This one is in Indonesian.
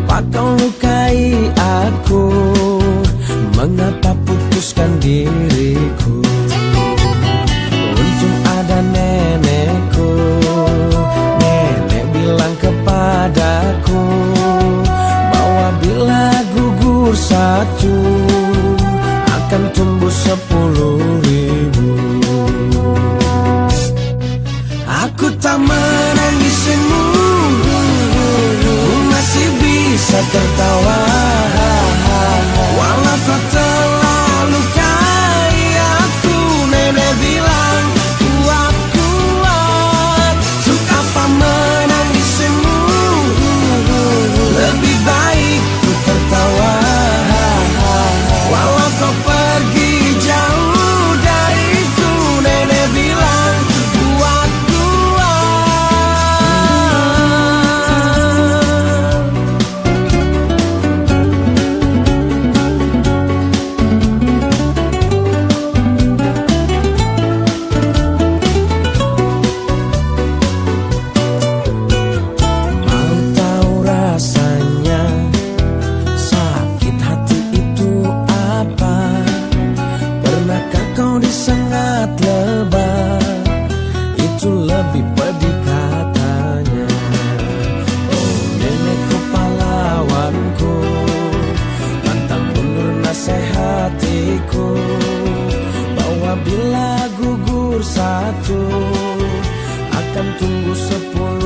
Mengapa kau lukai aku. Mengapa putuskan diriku? Bila gugur satu akan tunggu sepuluh